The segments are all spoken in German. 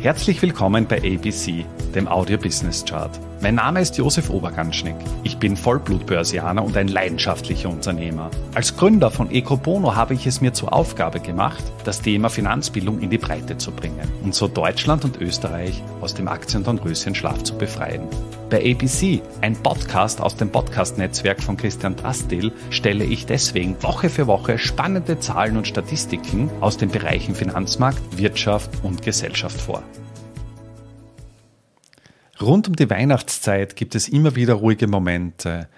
Herzlich willkommen bei ABC, dem Audio Business Chart. Mein Name ist Josef Oberganschnick. Ich bin Vollblutbörsianer und ein leidenschaftlicher Unternehmer. Als Gründer von Ecobono habe ich es mir zur Aufgabe gemacht, das Thema Finanzbildung in die Breite zu bringen und so Deutschland und Österreich aus dem Aktien- und Röschenschlaf zu befreien. Bei ABC, ein Podcast aus dem Podcast-Netzwerk von Christian Drastil, stelle ich deswegen Woche für Woche spannende Zahlen und Statistiken aus den Bereichen Finanzmarkt, Wirtschaft und Gesellschaft vor. Rund um die Weihnachtszeit gibt es immer wieder ruhige Momente.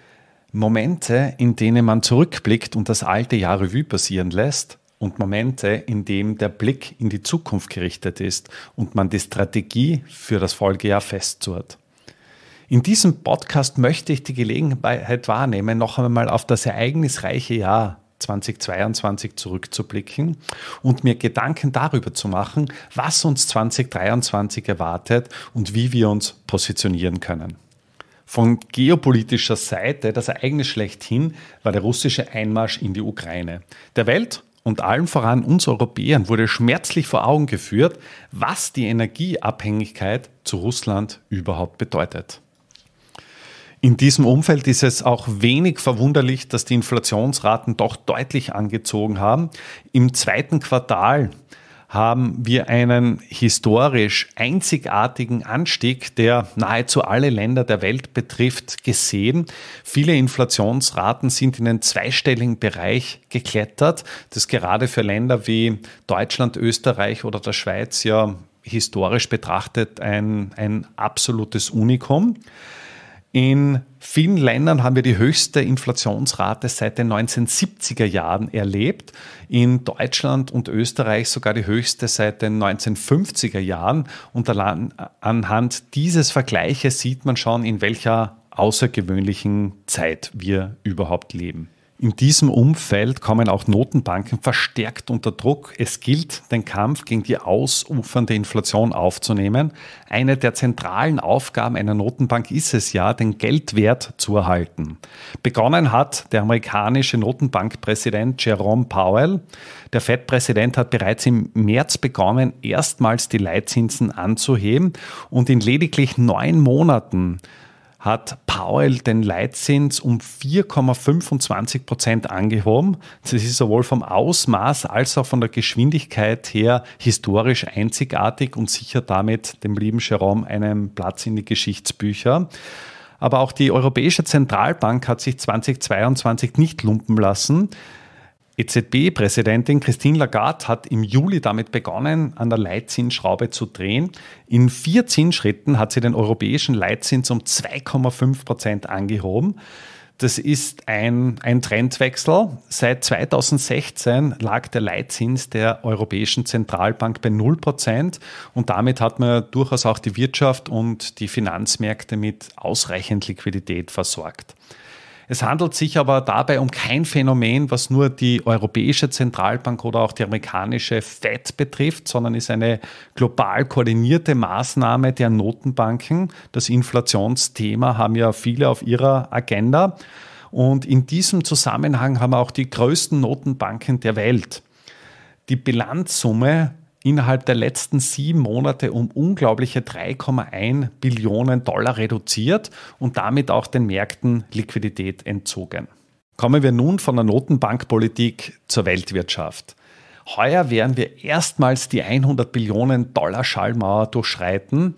Momente, in denen man zurückblickt und das alte Jahr Revue passieren lässt und Momente, in denen der Blick in die Zukunft gerichtet ist und man die Strategie für das Folgejahr festzurrt. In diesem Podcast möchte ich die Gelegenheit wahrnehmen, noch einmal auf das ereignisreiche Jahr 2022 zurückzublicken und mir Gedanken darüber zu machen, was uns 2023 erwartet und wie wir uns positionieren können. Von geopolitischer Seite das Ereignis schlechthin war der russische Einmarsch in die Ukraine. Der Welt und allen voran uns Europäern wurde schmerzlich vor Augen geführt, was die Energieabhängigkeit zu Russland überhaupt bedeutet. In diesem Umfeld ist es auch wenig verwunderlich, dass die Inflationsraten doch deutlich angezogen haben. Im zweiten Quartal haben wir einen historisch einzigartigen Anstieg, der nahezu alle Länder der Welt betrifft, gesehen. Viele Inflationsraten sind in den zweistelligen Bereich geklettert. Das gerade für Länder wie Deutschland, Österreich oder der Schweiz ja historisch betrachtet ein, ein absolutes Unikum. In vielen Ländern haben wir die höchste Inflationsrate seit den 1970er Jahren erlebt. In Deutschland und Österreich sogar die höchste seit den 1950er Jahren. Und anhand dieses Vergleiches sieht man schon, in welcher außergewöhnlichen Zeit wir überhaupt leben. In diesem Umfeld kommen auch Notenbanken verstärkt unter Druck. Es gilt, den Kampf gegen die ausufernde Inflation aufzunehmen. Eine der zentralen Aufgaben einer Notenbank ist es ja, den Geldwert zu erhalten. Begonnen hat der amerikanische Notenbankpräsident Jerome Powell. Der Fed-Präsident hat bereits im März begonnen, erstmals die Leitzinsen anzuheben und in lediglich neun Monaten hat Powell den Leitzins um 4,25 Prozent angehoben. Das ist sowohl vom Ausmaß als auch von der Geschwindigkeit her historisch einzigartig und sichert damit dem lieben Jerome einen Platz in die Geschichtsbücher. Aber auch die Europäische Zentralbank hat sich 2022 nicht lumpen lassen. EZB-Präsidentin Christine Lagarde hat im Juli damit begonnen, an der Leitzinsschraube zu drehen. In vier Zinsschritten hat sie den europäischen Leitzins um 2,5 Prozent angehoben. Das ist ein, ein Trendwechsel. Seit 2016 lag der Leitzins der Europäischen Zentralbank bei 0 Prozent und damit hat man durchaus auch die Wirtschaft und die Finanzmärkte mit ausreichend Liquidität versorgt. Es handelt sich aber dabei um kein Phänomen, was nur die Europäische Zentralbank oder auch die amerikanische Fed betrifft, sondern ist eine global koordinierte Maßnahme der Notenbanken. Das Inflationsthema haben ja viele auf ihrer Agenda. Und in diesem Zusammenhang haben auch die größten Notenbanken der Welt die Bilanzsumme innerhalb der letzten sieben Monate um unglaubliche 3,1 Billionen Dollar reduziert und damit auch den Märkten Liquidität entzogen. Kommen wir nun von der Notenbankpolitik zur Weltwirtschaft. Heuer werden wir erstmals die 100 Billionen Dollar Schallmauer durchschreiten.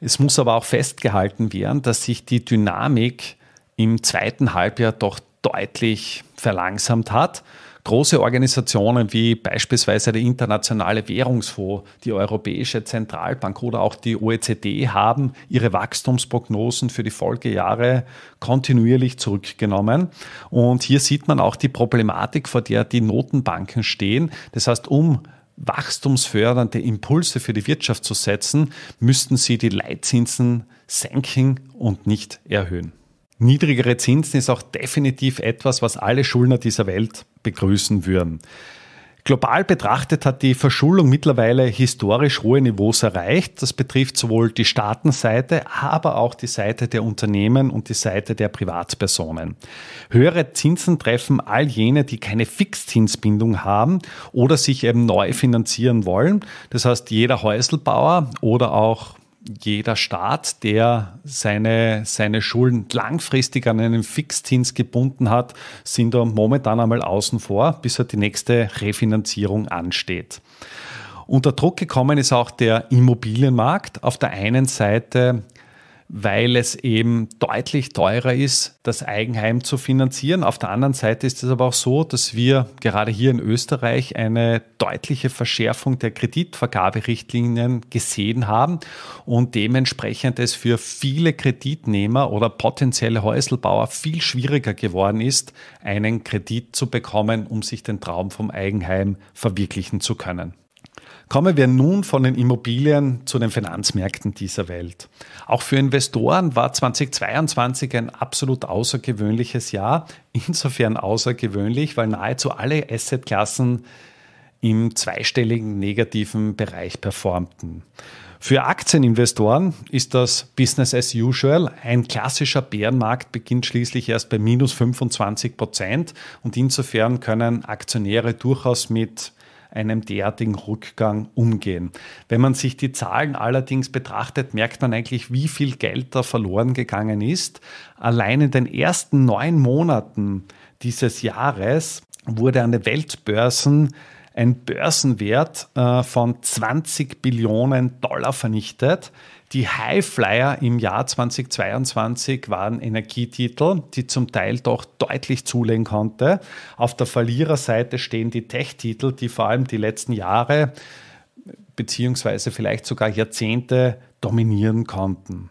Es muss aber auch festgehalten werden, dass sich die Dynamik im zweiten Halbjahr doch deutlich verlangsamt hat Große Organisationen wie beispielsweise der Internationale Währungsfonds, die Europäische Zentralbank oder auch die OECD haben ihre Wachstumsprognosen für die Folgejahre kontinuierlich zurückgenommen. Und hier sieht man auch die Problematik, vor der die Notenbanken stehen. Das heißt, um wachstumsfördernde Impulse für die Wirtschaft zu setzen, müssten sie die Leitzinsen senken und nicht erhöhen. Niedrigere Zinsen ist auch definitiv etwas, was alle Schuldner dieser Welt begrüßen würden. Global betrachtet hat die Verschuldung mittlerweile historisch hohe Niveaus erreicht. Das betrifft sowohl die Staatenseite, aber auch die Seite der Unternehmen und die Seite der Privatpersonen. Höhere Zinsen treffen all jene, die keine Fixzinsbindung haben oder sich eben neu finanzieren wollen. Das heißt, jeder Häuselbauer oder auch jeder Staat, der seine, seine Schulden langfristig an einen Fixzins gebunden hat, sind da momentan einmal außen vor, bis halt die nächste Refinanzierung ansteht. Unter Druck gekommen ist auch der Immobilienmarkt. Auf der einen Seite weil es eben deutlich teurer ist, das Eigenheim zu finanzieren. Auf der anderen Seite ist es aber auch so, dass wir gerade hier in Österreich eine deutliche Verschärfung der Kreditvergaberichtlinien gesehen haben und dementsprechend es für viele Kreditnehmer oder potenzielle Häuselbauer viel schwieriger geworden ist, einen Kredit zu bekommen, um sich den Traum vom Eigenheim verwirklichen zu können. Kommen wir nun von den Immobilien zu den Finanzmärkten dieser Welt. Auch für Investoren war 2022 ein absolut außergewöhnliches Jahr. Insofern außergewöhnlich, weil nahezu alle Assetklassen im zweistelligen negativen Bereich performten. Für Aktieninvestoren ist das Business as usual. Ein klassischer Bärenmarkt beginnt schließlich erst bei minus 25 Prozent und insofern können Aktionäre durchaus mit einem derartigen Rückgang umgehen. Wenn man sich die Zahlen allerdings betrachtet, merkt man eigentlich, wie viel Geld da verloren gegangen ist. Allein in den ersten neun Monaten dieses Jahres wurde an den Weltbörsen ein Börsenwert äh, von 20 Billionen Dollar vernichtet. Die Highflyer im Jahr 2022 waren Energietitel, die zum Teil doch deutlich zulegen konnte. Auf der Verliererseite stehen die Tech-Titel, die vor allem die letzten Jahre beziehungsweise vielleicht sogar Jahrzehnte dominieren konnten.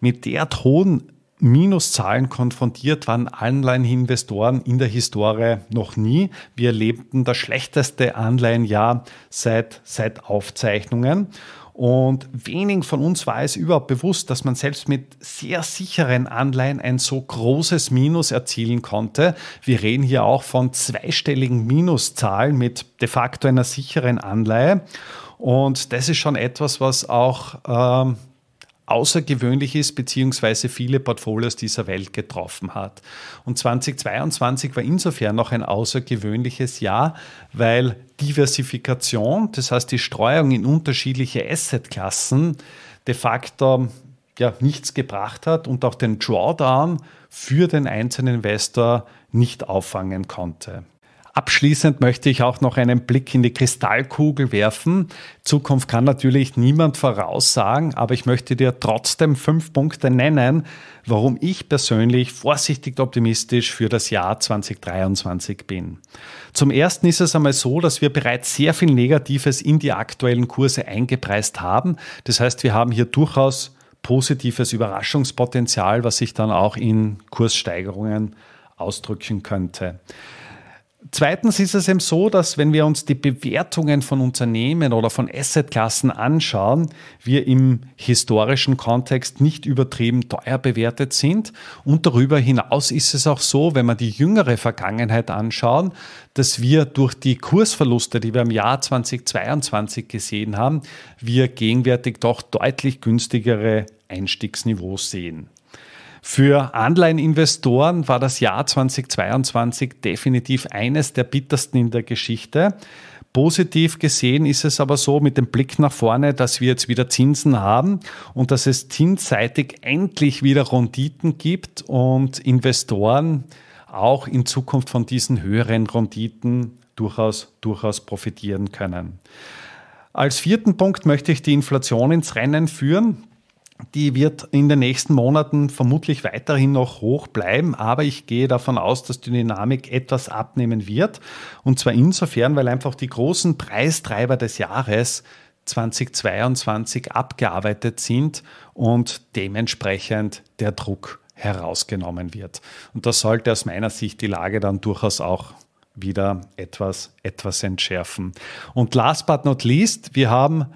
Mit der hohen Minuszahlen konfrontiert waren Anleiheninvestoren in der Historie noch nie. Wir erlebten das schlechteste Anleihenjahr seit, seit Aufzeichnungen. Und wenigen von uns war es überhaupt bewusst, dass man selbst mit sehr sicheren Anleihen ein so großes Minus erzielen konnte. Wir reden hier auch von zweistelligen Minuszahlen mit de facto einer sicheren Anleihe. Und das ist schon etwas, was auch ähm, außergewöhnlich ist, beziehungsweise viele Portfolios dieser Welt getroffen hat. Und 2022 war insofern noch ein außergewöhnliches Jahr, weil Diversifikation, das heißt die Streuung in unterschiedliche Assetklassen, de facto ja, nichts gebracht hat und auch den Drawdown für den einzelnen Investor nicht auffangen konnte. Abschließend möchte ich auch noch einen Blick in die Kristallkugel werfen. Zukunft kann natürlich niemand voraussagen, aber ich möchte dir trotzdem fünf Punkte nennen, warum ich persönlich vorsichtig optimistisch für das Jahr 2023 bin. Zum ersten ist es einmal so, dass wir bereits sehr viel Negatives in die aktuellen Kurse eingepreist haben. Das heißt, wir haben hier durchaus positives Überraschungspotenzial, was sich dann auch in Kurssteigerungen ausdrücken könnte. Zweitens ist es eben so, dass wenn wir uns die Bewertungen von Unternehmen oder von Assetklassen anschauen, wir im historischen Kontext nicht übertrieben teuer bewertet sind. Und darüber hinaus ist es auch so, wenn wir die jüngere Vergangenheit anschauen, dass wir durch die Kursverluste, die wir im Jahr 2022 gesehen haben, wir gegenwärtig doch deutlich günstigere Einstiegsniveaus sehen. Für Anleiheninvestoren war das Jahr 2022 definitiv eines der bittersten in der Geschichte. Positiv gesehen ist es aber so mit dem Blick nach vorne, dass wir jetzt wieder Zinsen haben und dass es zinsseitig endlich wieder Renditen gibt und Investoren auch in Zukunft von diesen höheren Renditen durchaus, durchaus profitieren können. Als vierten Punkt möchte ich die Inflation ins Rennen führen die wird in den nächsten Monaten vermutlich weiterhin noch hoch bleiben, aber ich gehe davon aus, dass die Dynamik etwas abnehmen wird. Und zwar insofern, weil einfach die großen Preistreiber des Jahres 2022 abgearbeitet sind und dementsprechend der Druck herausgenommen wird. Und das sollte aus meiner Sicht die Lage dann durchaus auch wieder etwas, etwas entschärfen. Und last but not least, wir haben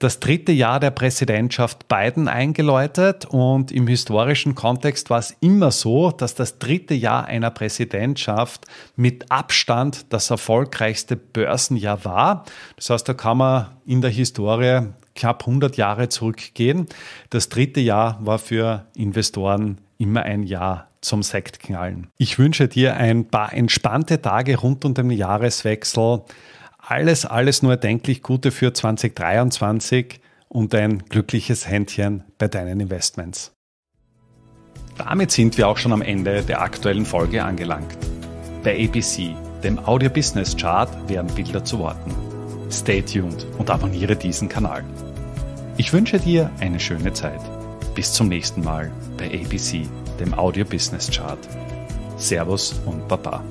das dritte Jahr der Präsidentschaft Biden eingeläutet und im historischen Kontext war es immer so, dass das dritte Jahr einer Präsidentschaft mit Abstand das erfolgreichste Börsenjahr war. Das heißt, da kann man in der Historie knapp 100 Jahre zurückgehen. Das dritte Jahr war für Investoren immer ein Jahr zum Sektknallen. Ich wünsche dir ein paar entspannte Tage rund um den Jahreswechsel. Alles, alles nur erdenklich Gute für 2023 und ein glückliches Händchen bei deinen Investments. Damit sind wir auch schon am Ende der aktuellen Folge angelangt. Bei ABC, dem Audio Business Chart, werden Bilder zu Worten. Stay tuned und abonniere diesen Kanal. Ich wünsche dir eine schöne Zeit. Bis zum nächsten Mal bei ABC, dem Audio Business Chart. Servus und Baba.